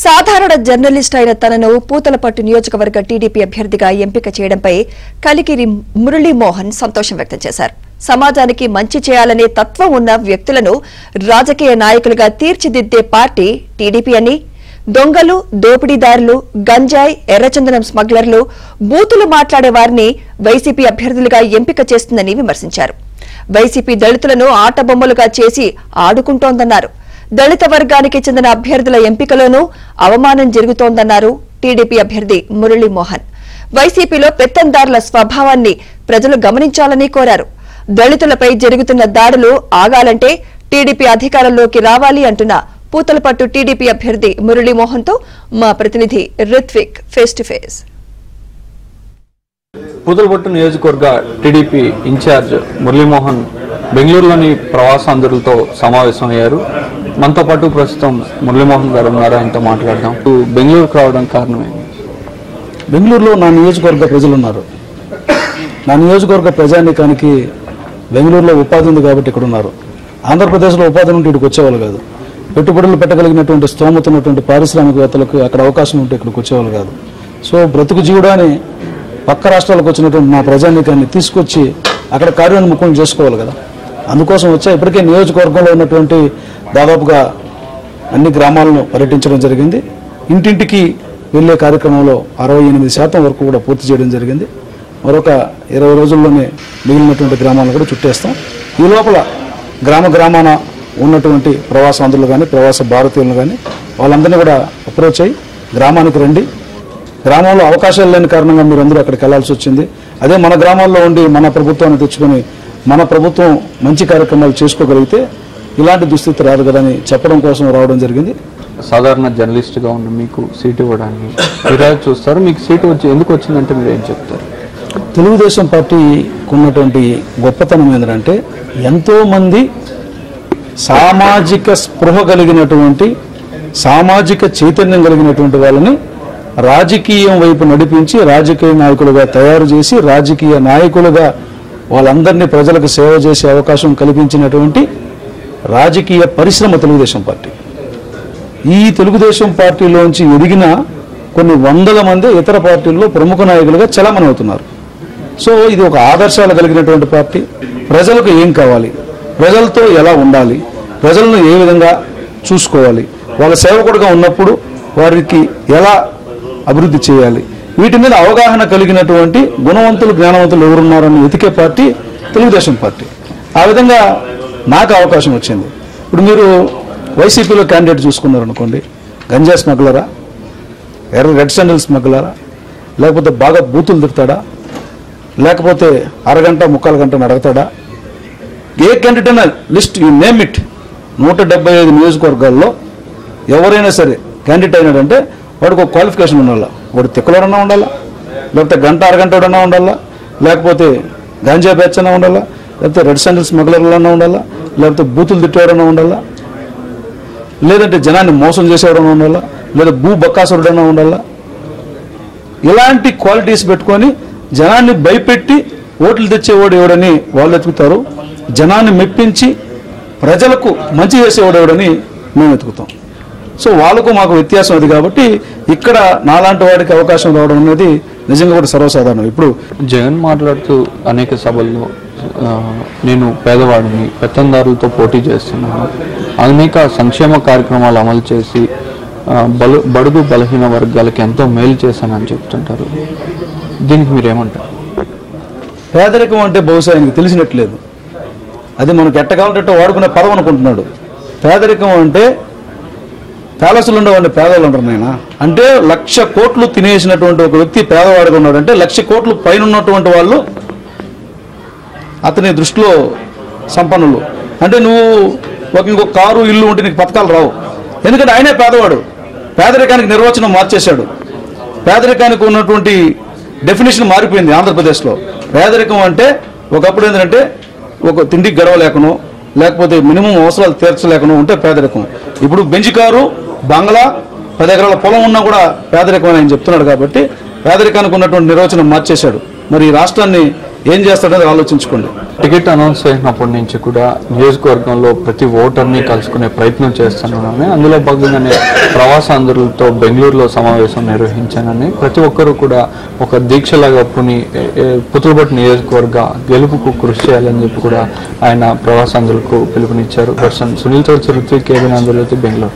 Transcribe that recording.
సాధారణ జర్నలిస్ట్ అయిన తనను పూతలపట్టు నియోజకవర్గ టీడీపీ అభ్యర్థిగా ఎంపిక చేయడంపై కలికిరి మురళీమోహన్ సంతోషం వ్యక్తం చేశారు. సమాజానికి మంచి చేయాలనే తత్వం ఉన్న వ్యక్తులను రాజకీయ నాయకులుగా తీర్చిదిద్దే పార్టీ టీడీపీ అని. దొంగలు దోపిడీదారులు గంజాయి ఎర్రచందనం స్మగ్లర్లు బూతులు మాట్లాడే వారిని వైసీపీ అభ్యర్థులుగా ఎంపిక చేస్తుందని విమర్శించారు. వైసీపీ దళితులను ఆటబొమ్మలుగా చేసి ఆడుకుంటోందన్నారు. దళిత వర్గానికి చెందిన అభ్యర్థుల ఎంపికలోనూ అవమానం జరుగుతోందన్నారు టీడీపీ అభ్యర్థి మురళీమోహన్. వైసీపీలో పెత్తందారుల స్వభావాన్ని ప్రజలు గమనించాలని కోరారు. దళితులపై జరుగుతున్న దాడులు ఆగాలంటే టీడీపీ అధికారంలోకి రావాలి అంటున్న పూతలపట్టు టీడీపీ అభ్యర్థి మురళీమోహన్తో మా ప్రతినిధి Ritvik face to face Puthalapattu నియోజకవర్గ టీడీపీ ఇన్ఛార్జ్ మురళీమోహన్ బెంగళూరులోని ప్రవాసాంధ్రులతో సమావేశమయ్యారు. మనతో పాటు ప్రస్తుతం మురళీమోహన్ గారు ఉన్నారు ఆయనతో మాట్లాడదాం. బెంగళూరుకు రావడం కారణమే బెంగళూరులో నా నియోజకవర్గ ప్రజలు ఉన్నారు. నా నియోజకవర్గ ప్రజానీకానికి బెంగళూరులో ఉపాధి ఉంది కాబట్టి ఇక్కడ ఉన్నారు. ఆంధ్రప్రదేశ్లో ఉపాధి ఉంటే ఇక్కడికి వచ్చేవాళ్ళు కాదు. పెట్టుబడులు పెట్టగలిగినటువంటి స్తోమత ఉన్నటువంటి పారిశ్రామికవేత్తలకు అక్కడ అవకాశం ఉంటే ఇక్కడికి వచ్చేవాళ్ళు కాదు. సో బ్రతుకు జీవుడాని పక్క రాష్ట్రాలకు వచ్చినటువంటి నా ప్రజానీకాన్ని తీసుకొచ్చి అక్కడ కార్యోన్ముఖం చేసుకోవాలి కదా. అందుకోసం వచ్చా ఇప్పటికే నియోజకవర్గంలో ఉన్నటువంటి దాదాపుగా అన్ని గ్రామాలను పర్యటించడం జరిగింది. ఇంటింటికి వెళ్ళే కార్యక్రమంలో అరవై ఎనిమిది శాతం వరకు కూడా పూర్తి చేయడం జరిగింది. మరొక ఇరవై రోజుల్లోనే మిగిలినటువంటి గ్రామాలను కూడా చుట్టేస్తాం. ఈ లోపల గ్రామ గ్రామాన ఉన్నటువంటి ప్రవాసాంధ్రులు కానీ ప్రవాస భారతీయులను కానీ వాళ్ళందరినీ కూడా అప్రోచ్ అయ్యి గ్రామానికి రండి. గ్రామంలో అవకాశాలు లేని కారణంగా మీరందరూ అక్కడికి వెళ్ళాల్సి వచ్చింది. అదే మన గ్రామాల్లో ఉండి మన ప్రభుత్వాన్ని తెచ్చుకొని మన ప్రభుత్వం మంచి కార్యక్రమాలు చేసుకోగలిగితే ఇలాంటి దుస్థితి రాదు కదా అని చెప్పడం కోసం రావడం జరిగింది. సాధారణ జర్నలిస్ట్గా ఉన్న మీకు సీటు ఇవ్వడానికి ఫిర్యాదు చూస్తారు మీకు సీటు వచ్చి ఎందుకు వచ్చిందంటే మీరు ఏం చెప్తారు? తెలుగుదేశం పార్టీకి ఉన్నటువంటి గొప్పతనం ఏంటంటే ఎంతోమంది సామాజిక స్పృహ కలిగినటువంటి సామాజిక చైతన్యం కలిగినటువంటి వాళ్ళని రాజకీయం వైపు నడిపించి రాజకీయ నాయకులుగా తయారు చేసి రాజకీయ నాయకులుగా వాళ్ళందరినీ ప్రజలకు సేవ చేసే అవకాశం కల్పించినటువంటి రాజకీయ పరిశ్రమ తెలుగుదేశం పార్టీ. ఈ తెలుగుదేశం పార్టీలోంచి ఎదిగిన కొన్ని వందల మంది ఇతర పార్టీల్లో ప్రముఖ నాయకులుగా చలామణి అవుతున్నారు సో ఇది ఒక ఆదర్శాలు కలిగినటువంటి పార్టీ. ప్రజలకు ఏం కావాలి? ప్రజలతో ఎలా ఉండాలి? ప్రజలను ఏ విధంగా చూసుకోవాలి? వాళ్ళ సేవకుడుగా ఉన్నప్పుడు వారికి ఎలా అభివృద్ధి చేయాలి? వీటి మీద అవగాహన కలిగినటువంటి గుణవంతులు జ్ఞానవంతులు ఎవరున్నారని వెతికే పార్టీ తెలుగుదేశం పార్టీ. ఆ విధంగా నాకు అవకాశం వచ్చింది. ఇప్పుడు మీరు వైసీపీలో క్యాండిడేట్ చూసుకున్నారు అనుకోండి గంజా స్మగ్లరా? ఎర్ర రెడ్ శాండిల్ స్మగ్లరా? లేకపోతే బాగా బూతులు తిడతాడా? లేకపోతే అరగంట ముక్కాలు గంట నడగతాడా ఏ క్యాండిడేట్ అయినా లిస్ట్ యూ నేమ్ ఇట్. నూట డెబ్బై ఐదు నియోజకవర్గాల్లో ఎవరైనా సరే క్యాండిడేట్ అయినాడంటే వాడికి ఒక క్వాలిఫికేషన్ ఉండాలా? వాడు తిక్కలోడన్నా ఉండాలా? లేకపోతే గంట అరగంట ఉండాలా? లేకపోతే గాంజా బ్యాచ్ అన్నా ఉండాలా? లేకపోతే రెడ్ సెంటర్ స్మగ్లర్లన్నా ఉండాలా? లేకపోతే బూతులు తిట్టేవాడన్నా ఉండాలా? లేదంటే జనాన్ని మోసం చేసేవాడన్నా ఉండాలా? లేదా భూ బక్కాసురుడన్నా ఉండాలా? ఇలాంటి క్వాలిటీస్ పెట్టుకొని జనాన్ని భయపెట్టి ఓట్లు తెచ్చేవాడు ఎవడని వాళ్ళు వెతుకుతారు. జనాన్ని మెప్పించి ప్రజలకు మంచి చేసేవాడు ఎవడని మేము వెతుకుతాం. సో వాళ్ళకు మాకు వ్యత్యాసం అది కాబట్టి ఇక్కడ నాలాంటి వాడికి అవకాశం రావడం అనేది నిజంగా కూడా సర్వసాధారణం. ఇప్పుడు జగన్ మాట్లాడుతూ అనేక సభల్లో నేను పేదవాడిని పెత్తందారులతో పోటీ చేస్తున్నాను. అనేక సంక్షేమ కార్యక్రమాలు అమలు చేసి బలు బడుగు బలహీన వర్గాలకి ఎంతో మేలు చేశానని చెప్తుంటారు. దీనికి మీరేమంటారు? పేదరికం అంటే బహుశా ఆయనకు తెలిసినట్లేదు. అది మనకు ఎట్ట కావాలంటే వాడుకునే పదం అనుకుంటున్నాడు. పేదరికం అంటే ప్యాలెస్లు ఉండేవాడిని పేదవాళ్ళు ఉంటారు నాయన. అంటే లక్ష కోట్లు తినేసినటువంటి ఒక వ్యక్తి పేదవాడుగా ఉన్నాడు అంటే లక్ష కోట్లు పైన ఉన్నటువంటి వాళ్ళు అతని దృష్టిలో సంపన్నులు. అంటే నువ్వు ఒక ఇంకొక కారు ఇల్లు ఉంటే నీకు పథకాలు రావు. ఎందుకంటే ఆయనే పేదవాడు. పేదరికానికి నిర్వచనం మార్చేశాడు. పేదరికానికి ఉన్నటువంటి డెఫినేషన్ మారిపోయింది ఆంధ్రప్రదేశ్లో. పేదరికం అంటే ఒకప్పుడు ఏంటంటే ఒక తిండికి గడవ లేకపోతే మినిమం అవసరాలు తీర్చలేకనో ఉంటే పేదరికం. ఇప్పుడు బెంజి కారు బంగ్లా పది ఎకరాల పొలం ఉన్నా కూడా పేదరికం అని ఆయన చెప్తున్నాడు కాబట్టి పేదరికానికి ఉన్నటువంటి నిర్వచనం మార్చేశాడు. మరి రాష్ట్రాన్ని ఏం చేస్తాడనేది ఆలోచించుకోండి. టికెట్ అనౌన్స్ చేసినప్పటి నుంచి కూడా నియోజకవర్గంలో ప్రతి ఓటర్ని కలుసుకునే ప్రయత్నం చేస్తున్నానని అందులో భాగంగానే ప్రవాసాంధ్రులతో బెంగళూరులో సమావేశం నిర్వహించానని ప్రతి ఒక్కరూ కూడా ఒక దీక్షలాగా పుని పుతులపట్టు నియోజకవర్గ గెలుపుకు కృషి చేయాలని చెప్పి కూడా ఆయన ప్రవాసాంధ్రులకు పిలుపునిచ్చారు. పర్సన్ సునీల్ చౌదరి ఋత్విక్ కేబిన్ ఆంధ్రజ్యోతి బెంగళూరు.